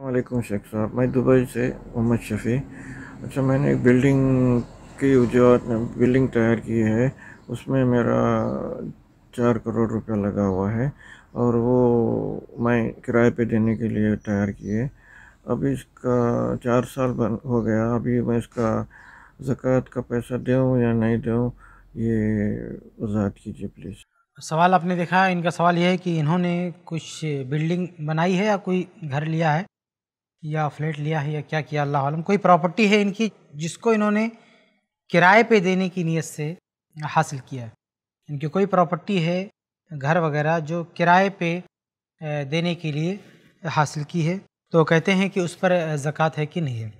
वालेकुम शेख साहब। मैं दुबई से मोहम्मद शफ़ी। अच्छा मैंने एक बिल्डिंग की जो बिल्डिंग तैयार की है। उसमें मेरा चार करोड़ रुपया लगा हुआ है और वो मैं किराए पे देने के लिए तैयार किए अभी इसका चार साल बन हो गया। अभी मैं इसका ज़क़़त का पैसा दूँ या नहीं दूँ, ये वजाहत कीजिए प्लीज़। सवाल आपने देखा। इनका सवाल यह है कि इन्होंने कुछ बिल्डिंग बनाई है या कोई घर लिया है? या फ्लैट लिया है या क्या किया, अल्लाह आलम। कोई प्रॉपर्टी है इनकी जिसको इन्होंने किराए पे देने की नीयत से हासिल किया है? इनकी कोई प्रॉपर्टी है, घर वगैरह जो किराए पे देने के लिए हासिल की है? तो कहते हैं कि उस पर ज़क़़त है कि नहीं है।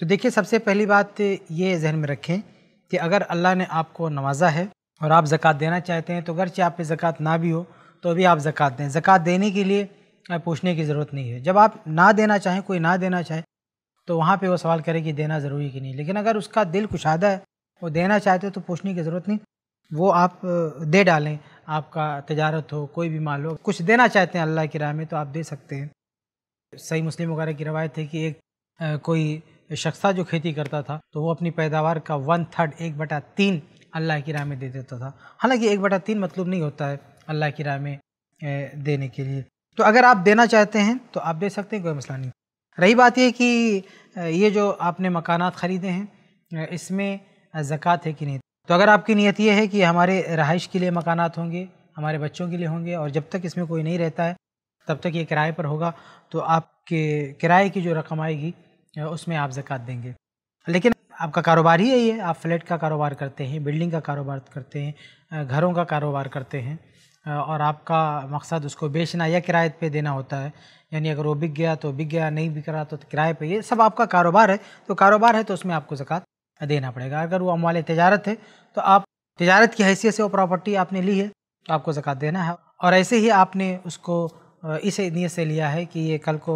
तो देखिए, सबसे पहली बात ये जहन में रखें कि अगर अल्लाह ने आपको नवाजा है और आप ज़क़़त देना चाहते हैं तो अगरचे आप पे ज़क़़त ना भी हो तो भी आप ज़क़़त दें। ज़क़़त देने के लिए पूछने की ज़रूरत नहीं है। जब आप ना देना चाहें, कोई ना देना चाहे तो वहाँ पे वो सवाल करे कि देना ज़रूरी कि नहीं। लेकिन अगर उसका दिल कुशादा है, वो देना चाहते हो तो पूछने की ज़रूरत नहीं। वो आप दे डालें। आपका तजारत हो, कोई भी माल हो। कुछ देना चाहते हैं अल्लाह की राह में तो आप दे सकते हैं। सही मुस्लिम वगैरह की रवायत है कि एक कोई शख्स था जो खेती करता था तो वो अपनी पैदावार का वन थर्ड एक बटा तीन अल्लाह की राह में दे देता था। हालाँकि एक बटा तीन मतलब नहीं होता है अल्लाह की राह में देने के लिए। तो अगर आप देना चाहते हैं तो आप दे सकते हैं, कोई मसला नहीं। रही बात यह कि ये जो आपने मकानात ख़रीदे हैं इसमें ज़क़़त है कि नहीं? तो अगर आपकी नीयत ये है कि हमारे रहाइश के लिए मकानात होंगे, हमारे बच्चों के लिए होंगे, और जब तक इसमें कोई नहीं रहता है, तब तक ये किराए पर होगा तो आपके किराए की जो रकम आएगी उसमें आप ज़क़़त देंगे। लेकिन आपका कारोबार ही यही है, आप फ्लैट का कारोबार करते हैं, बिल्डिंग का कारोबार करते हैं घरों का कारोबार करते हैं और आपका मकसद उसको बेचना या किराए पे देना होता है। यानी अगर वो बिक गया तो बिक गया, नहीं बिक रहा तो किराए पे। ये सब आपका कारोबार है। तो कारोबार है तो उसमें आपको ज़क़़त देना पड़ेगा। अगर वो अमवाल तजारत है तो आप तजारत की हैसियत से वो प्रॉपर्टी आपने ली है तो आपको ज़क़़त देना है। और ऐसे ही आपने उसको इस नीयत से लिया है कि ये कल को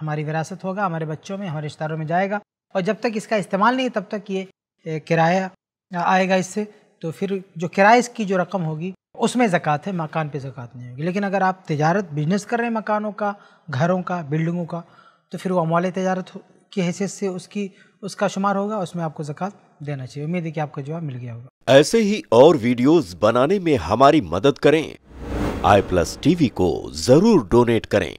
हमारी विरासत होगा, हमारे बच्चों में, हमारे रिश्तेदारों में जाएगा। और जब तक इसका इस्तेमाल नहीं तब तक ये किराया आएगा इससे। तो फिर जो किराए की जो रकम होगी उसमें ज़क़़त है, मकान पे ज़क़़त नहीं होगी। लेकिन अगर आप तजारत, बिज़नेस कर रहे हैं मकानों का, घरों का, बिल्डिंगों का तो फिर वो अमाल तजारत की हैसियत से उसकी, उसका शुमार होगा, उसमें आपको ज़क़़त देना चाहिए। उम्मीद है कि आपको जवाब मिल गया होगा। ऐसे ही और वीडियोज़ बनाने में हमारी मदद करें। आई प्लस टीवी को ज़रूर डोनेट करें।